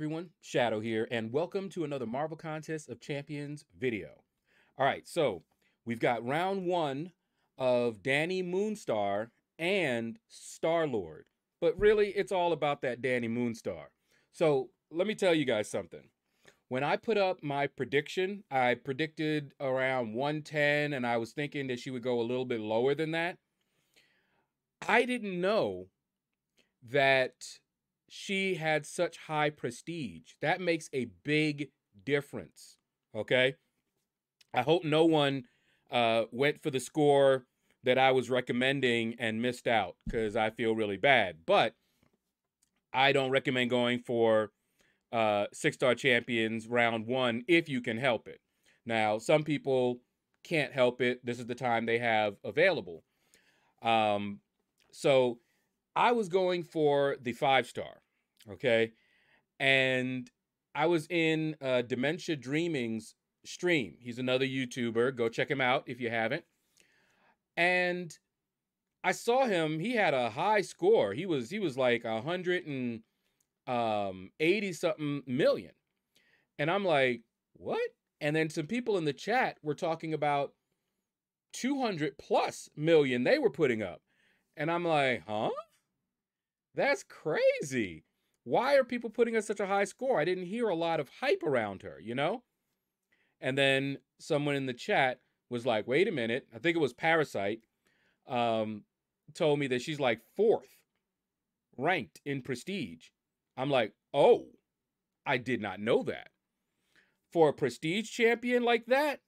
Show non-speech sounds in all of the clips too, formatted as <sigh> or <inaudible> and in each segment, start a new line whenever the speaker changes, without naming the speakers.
everyone, Shaedow here, and welcome to another Marvel Contest of Champions video. All right, so we've got round one of Dani Moonstar and Star Lord, but really it's all about that Dani Moonstar. So let me tell you guys something. When I put up my prediction, I predicted around 110, and I was thinking that she would go a little bit lower than that. I didn't know that she had such high prestige. That makes a big difference. Okay. I hope no one uh, went for the score that I was recommending and missed out because I feel really bad. But I don't recommend going for uh, six star champions round one if you can help it. Now, some people can't help it. This is the time they have available. Um, so I was going for the five star, okay? And I was in uh, Dementia Dreaming's stream. He's another YouTuber. Go check him out if you haven't. And I saw him. He had a high score. He was he was like a hundred and um, eighty something million. And I'm like, what? And then some people in the chat were talking about 200 plus million they were putting up. And I'm like, huh? That's crazy. Why are people putting us such a high score? I didn't hear a lot of hype around her, you know? And then someone in the chat was like, wait a minute. I think it was Parasite, um, told me that she's like fourth ranked in prestige. I'm like, oh, I did not know that. For a prestige champion like that,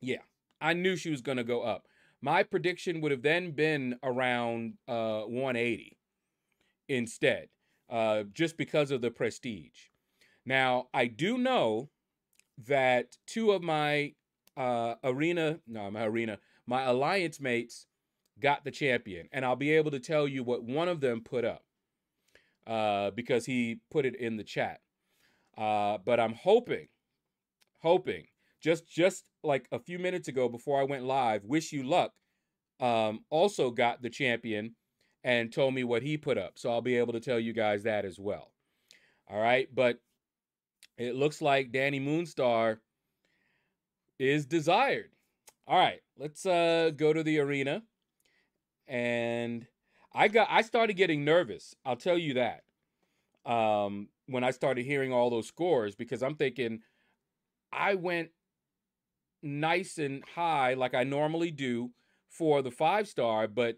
yeah, I knew she was going to go up. My prediction would have then been around uh, 180 instead, uh, just because of the prestige. Now, I do know that two of my uh, arena, no, my arena, my alliance mates got the champion, and I'll be able to tell you what one of them put up uh, because he put it in the chat. Uh, but I'm hoping, hoping, just just like a few minutes ago before I went live, wish you luck. Um, also got the champion and told me what he put up. So I'll be able to tell you guys that as well. All right. But it looks like Dani Moonstar is desired. All right. Let's uh, go to the arena. And I got I started getting nervous. I'll tell you that. Um, when I started hearing all those scores, because I'm thinking I went nice and high like I normally do for the five star, but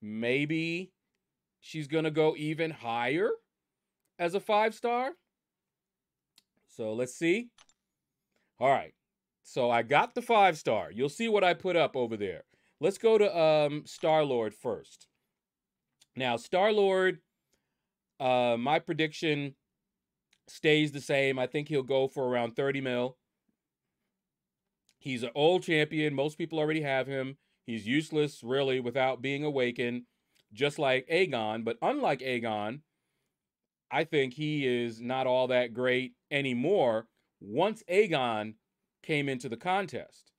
maybe she's going to go even higher as a five star. So let's see. All right. So I got the five star. You'll see what I put up over there. Let's go to um, Star Lord first. Now, Star Lord, uh, my prediction stays the same. I think he'll go for around 30 mil. He's an old champion. Most people already have him. He's useless, really, without being awakened, just like Aegon. But unlike Aegon, I think he is not all that great anymore once Aegon came into the contest.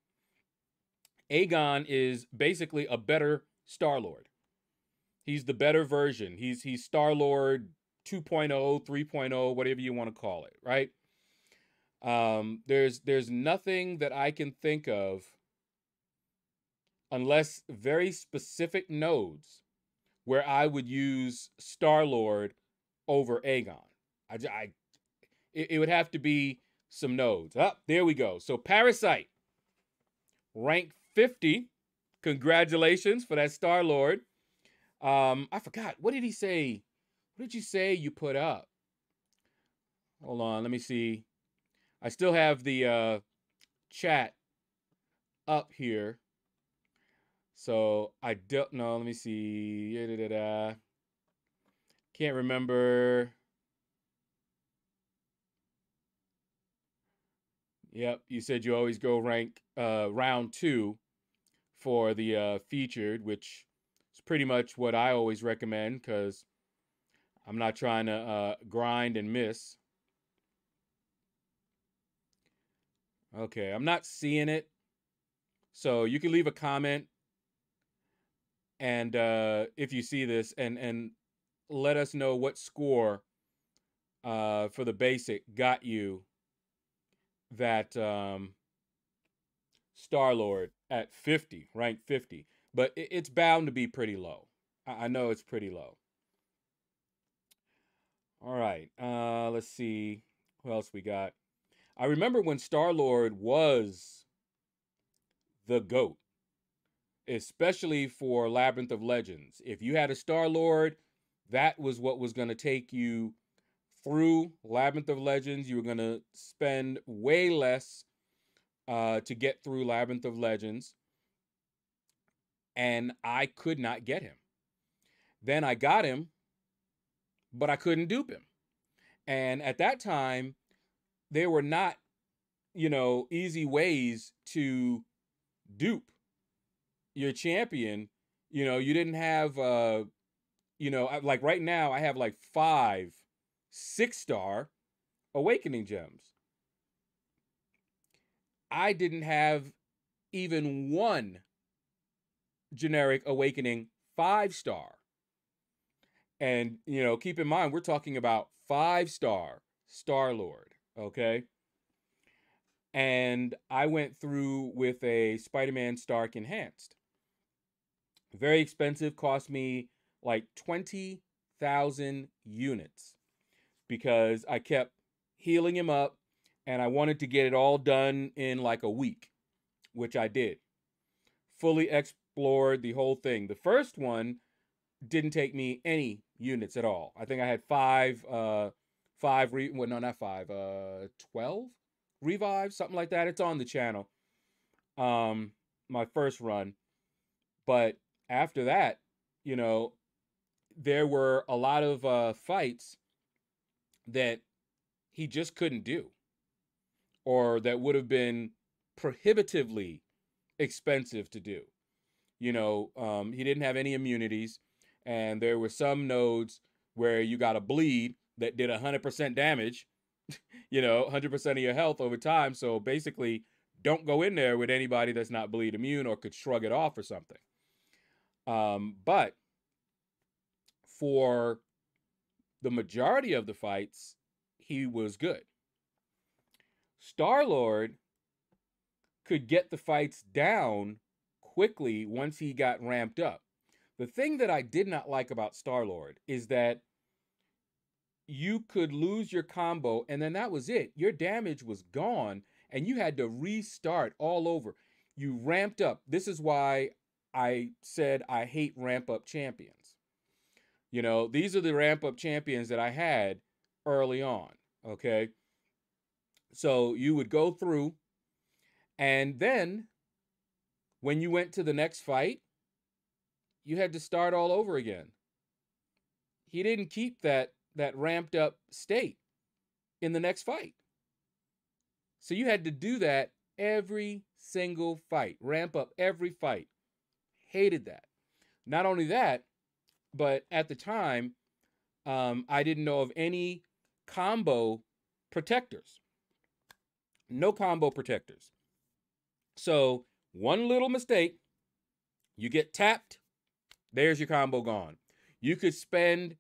Aegon is basically a better Star Lord. He's the better version. He's he's Star Lord 2.0, 3.0, whatever you want to call it, right? Um, there's there's nothing that I can think of unless very specific nodes where I would use Star Lord over Aegon. I, I it, it, would have to be some nodes. Up oh, there we go. So Parasite, rank 50. Congratulations for that Star Lord. Um, I forgot. What did he say? What did you say you put up? Hold on, let me see. I still have the uh, chat up here. So I don't know. Let me see. Da, da, da, Can't remember. Yep, you said you always go rank uh, round two for the uh, featured, which is pretty much what I always recommend because I'm not trying to uh, grind and miss. Okay, I'm not seeing it. So you can leave a comment and uh, if you see this and and let us know what score uh, for the basic got you that um, Star Lord at 50, rank 50, but it, it's bound to be pretty low. I, I know it's pretty low. All right, uh, let's see what else we got. I remember when Star Lord was the GOAT, especially for Labyrinth of Legends. If you had a Star Lord, that was what was going to take you through Labyrinth of Legends. You were going to spend way less uh, to get through Labyrinth of Legends. And I could not get him. Then I got him, but I couldn't dupe him. And at that time, there were not, you know, easy ways to dupe your champion. You know, you didn't have, uh, you know, like right now, I have like five six star awakening gems. I didn't have even one generic awakening five star. And, you know, keep in mind, we're talking about five star Star Lord, okay? And I went through with a Spider Man Stark Enhanced. Very expensive, cost me like 20,000 units because I kept healing him up and I wanted to get it all done in like a week, which I did. Fully explored the whole thing. The first one didn't take me any units at all. I think I had five, uh, five, re- well, no, not five, uh, 12 revives, something like that. It's on the channel. Um, my first run. But after that, you know, there were a lot of uh, fights that he just couldn't do or that would have been prohibitively expensive to do. You know, um, he didn't have any immunities, and there were some nodes where you got a bleed that did 100% damage, <laughs> you know, 100% of your health over time. So basically, don't go in there with anybody that's not bleed immune or could shrug it off or something. Um, but for the majority of the fights, he was good. Star Lord could get the fights down quickly once he got ramped up. The thing that I did not like about Star Lord is that you could lose your combo and then that was it. Your damage was gone and you had to restart all over. You ramped up. This is why I said I hate ramp up champions. You know, these are the ramp up champions that I had early on. Okay. So you would go through, and then when you went to the next fight, you had to start all over again. He didn't keep that that ramped up state in the next fight. So you had to do that every single fight, ramp up every fight. Hated that. Not only that, but at the time, um, I didn't know of any combo protectors. No combo protectors. So, one little mistake, you get tapped, there's your combo gone. You could spend,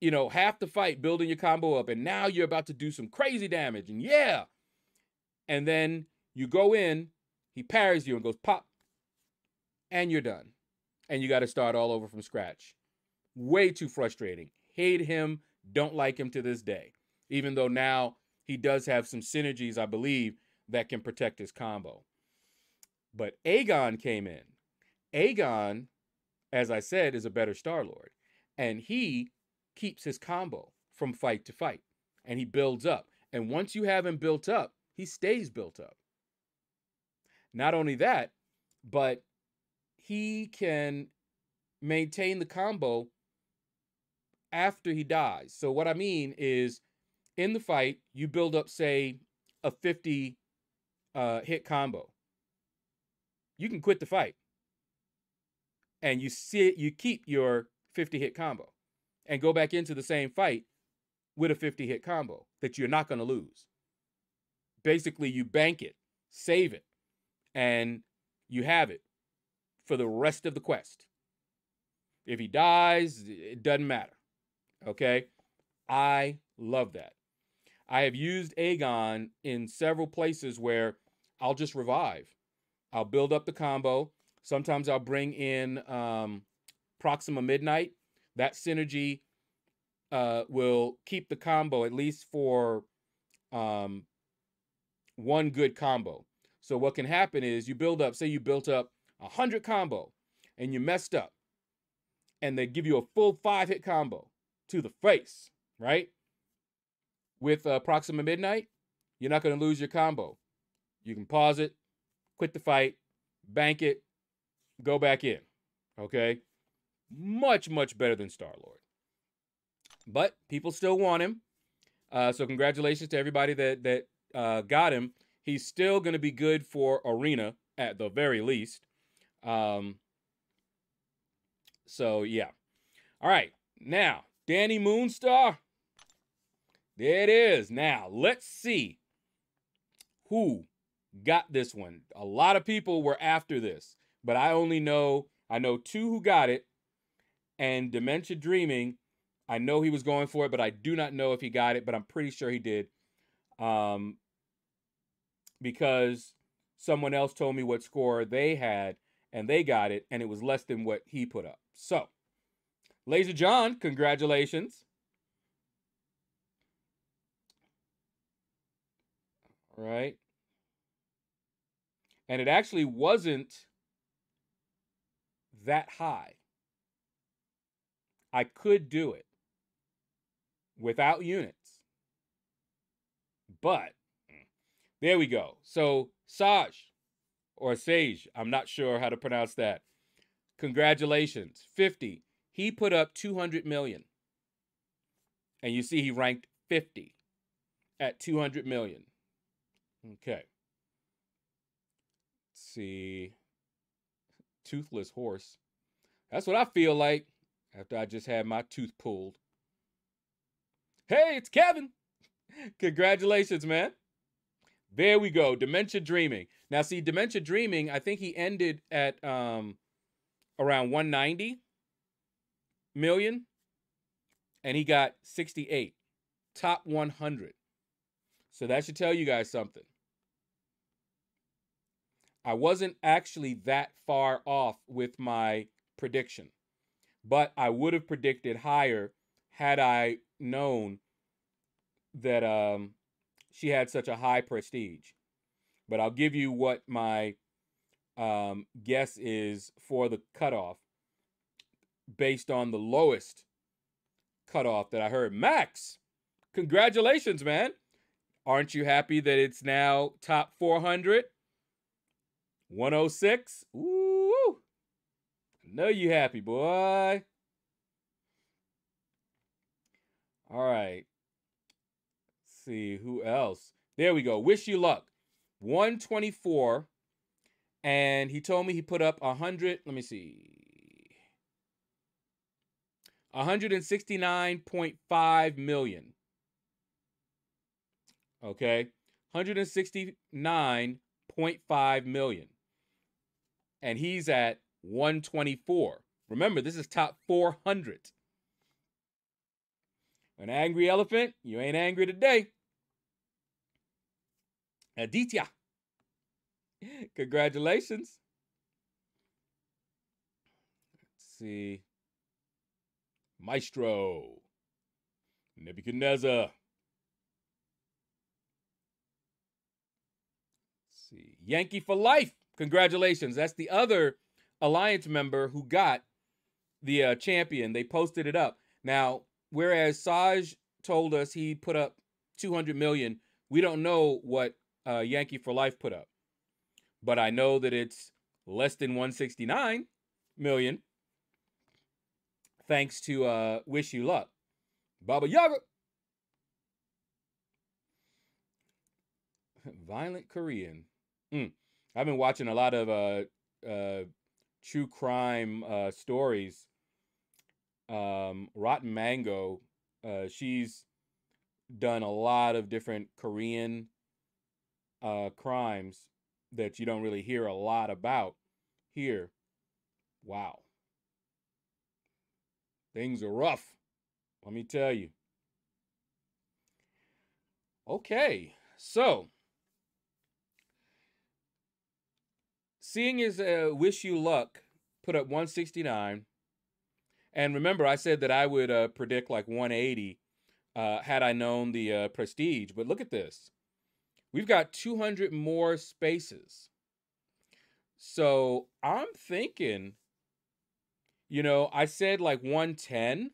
you know, half the fight building your combo up, and now you're about to do some crazy damage, and yeah. And then you go in, he parries you and goes pop, and you're done. And you got to start all over from scratch. Way too frustrating. Hate him, don't like him to this day. Even though now he does have some synergies, I believe, that can protect his combo. But Aegon came in. Aegon, as I said, is a better Star Lord. And he keeps his combo from fight to fight. And he builds up. And once you have him built up, he stays built up. Not only that, but he can maintain the combo after he dies. So what I mean is in the fight, you build up, say, a 50 uh, hit combo. You can quit the fight. And you see you keep your 50 hit combo and go back into the same fight with a 50 hit combo that you're not going to lose. Basically, you bank it, save it, and you have it for the rest of the quest. If he dies, it doesn't matter. Okay? I Love that. I have used Aegon in several places where I'll just revive. I'll build up the combo. Sometimes I'll bring in um, Proxima Midnight. That synergy uh, will keep the combo at least for um, one good combo. So what can happen is you build up, say you built up a hundred combo and you messed up, and they give you a full five hit combo to the face, right? With uh, Proxima Midnight, you're not going to lose your combo. You can pause it, quit the fight, bank it, go back in. Okay? Much, much better than Star Lord. But people still want him. Uh, so congratulations to everybody that that uh, got him. He's still going to be good for Arena at the very least. Um, so yeah. All right. Now, Dani Moonstar. There it is. Now, let's see who got this one. A lot of people were after this, but I only know I know two who got it and Dementia Dreaming I know he was going for it, but I do not know if he got it, but I'm pretty sure he did. Um, because someone else told me what score they had and they got it, and it was less than what he put up. So, Laser John, congratulations. All right. And it actually wasn't that high. I could do it without units. But there we go. So Saj or Sage, I'm not sure how to pronounce that. Congratulations. 50. He put up 200 million. And you see he ranked 50 at 200 million. Okay. Let's see. Toothless horse. That's what I feel like after I just had my tooth pulled. Hey, it's Kevin. <laughs> Congratulations, man. There we go. Dementia Dreaming. Now, see, Dementia Dreaming, I think he ended at um, around 190 million, and he got 68. Top 100. So that should tell you guys something. I wasn't actually that far off with my prediction, but I would have predicted higher had I known that um, she had such a high prestige. But I'll give you what my um, guess is for the cutoff based on the lowest cutoff that I heard. Max, congratulations, man. Aren't you happy that it's now top 400? 106? Ooh. I know you happy, boy. All right. See who else. There we go. Wish you luck. 124. And he told me he put up 100. Let me see. 169.5 million. Okay. 169.5 million. And he's at 124. Remember, this is top 400. An angry elephant, you ain't angry today. Aditya. Congratulations. Let's see. Maestro. Nebuchadnezzar. Let's see. Yankee for life. Congratulations. That's the other alliance member who got the uh, champion. They posted it up. Now, whereas Saj told us he put up 200 million, we don't know what uh, Yankee for Life put up. But I know that it's less than 169 million. Thanks to uh, Wish You Luck. Baba Yaga. <laughs> Violent Korean. Mm. I've been watching a lot of uh, uh, true crime uh, stories um, Rotten Mango, uh, she's done a lot of different Korean uh, crimes that you don't really hear a lot about here. Wow. Things are rough. Let me tell you. Okay, so seeing as uh, Wish You Luck put up 169, and remember I said that I would uh, predict like 180 uh, had I known the uh, prestige, but look at this. We've got 200 more spaces. So I'm thinking, you know, I said like 110.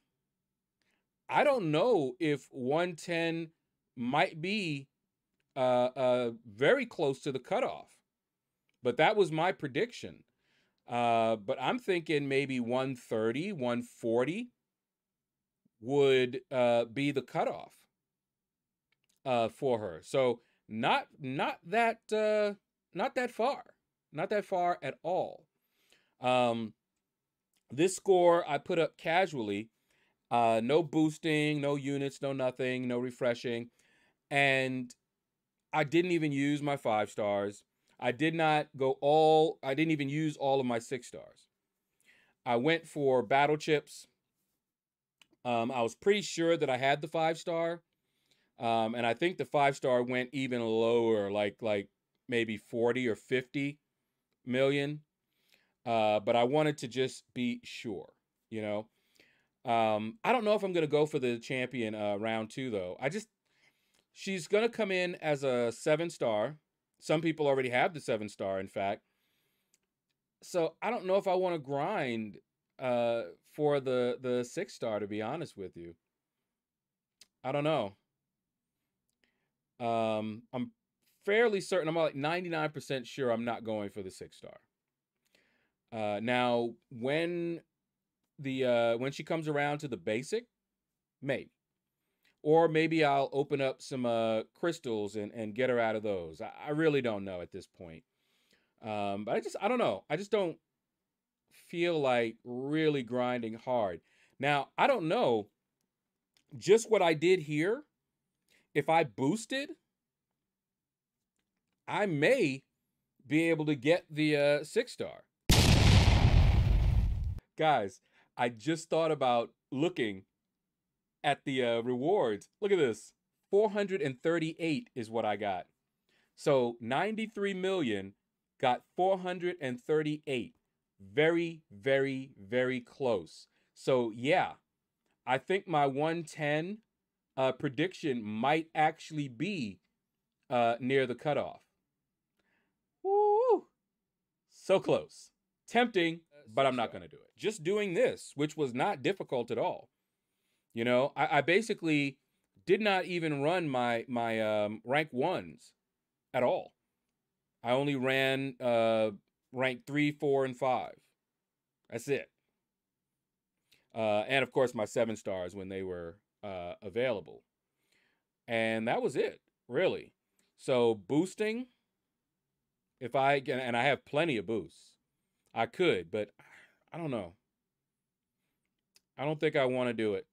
I don't know if 110 might be uh, uh, very close to the cutoff, but that was my prediction. Uh, but I'm thinking maybe 130, 140 would uh, be the cutoff uh, for her. So not not that uh, not that far, not that far at all. Um, this score I put up casually, uh, no boosting, no units, no nothing, no refreshing, and I didn't even use my five stars. I did not go all. I didn't even use all of my six stars. I went for battle chips. Um, I was pretty sure that I had the five star, um, and I think the five star went even lower, like like maybe 40 or 50 million. Uh, but I wanted to just be sure, you know. Um, I don't know if I'm gonna go for the champion uh, round two though. I just she's gonna come in as a seven star. Some people already have the seven star, in fact. So I don't know if I want to grind uh, for the the six star. To be honest with you, I don't know. Um, I'm fairly certain. I'm like 99% sure I'm not going for the six star. Uh, now, when the uh, when she comes around to the basic, maybe, or maybe I'll open up some uh, crystals and and get her out of those. I, I really don't know at this point. Um, but I just I don't know. I just don't feel like really grinding hard. Now I don't know just what I did here if I boosted, I may be able to get the uh, six star. Guys, I just thought about looking at the uh, rewards. Look at this 438 is what I got. So 93 million got 438. Very, very, very close. So, yeah, I think my 110 uh, prediction might actually be uh, near the cutoff. Woo! So close. Tempting, but I'm not going to do it. Just doing this, which was not difficult at all. You know, I, I basically did not even run my my um, rank ones at all. I only ran uh, rank three, four, and five. That's it. Uh, and of course, my seven stars when they were uh, available. And that was it, really. So boosting, if I can, and I have plenty of boosts, I could, but I don't know. I don't think I want to do it.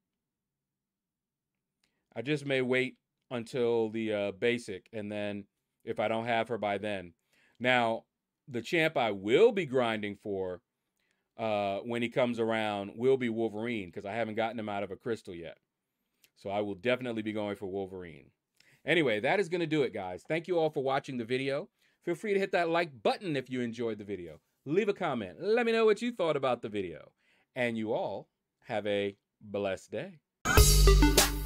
I just may wait until the uh, basic, and then if I don't have her by then. Now, the champ I will be grinding for uh, when he comes around will be Wolverine because I haven't gotten him out of a crystal yet. So I will definitely be going for Wolverine. Anyway, that is going to do it, guys. Thank you all for watching the video. Feel free to hit that like button if you enjoyed the video. Leave a comment. Let me know what you thought about the video. And you all have a blessed day.